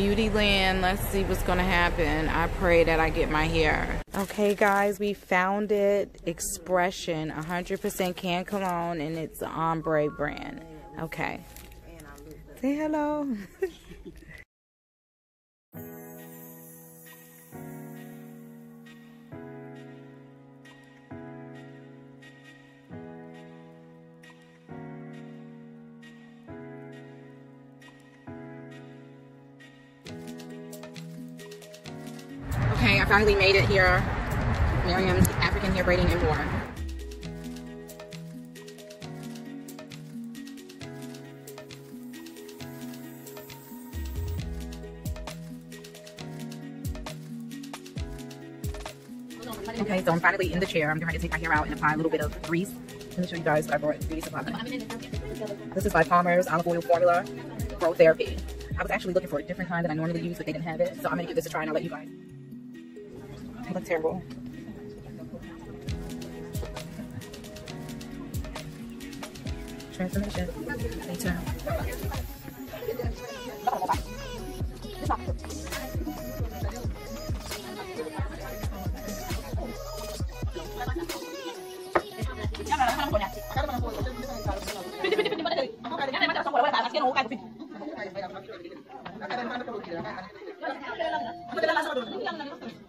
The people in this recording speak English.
Beauty Land. Let's see what's gonna happen. I pray that I get my hair. Okay, guys, we found it. Expression, 100% Kanekalon, and it's the ombre brand. Okay. Say hello. finally made it here. Miriam's African hair braiding and more. Okay, so I'm finally in the chair. I'm going to take my hair out and apply a little bit of grease. Let me show you guys what I brought beauty supply. This is by Palmer's Olive Oil Formula Growth Therapy. I was actually looking for a different kind that I normally use, but they didn't have it. So I'm going to give this a try and I'll let you guys. It looks terrible. Transformation. Later.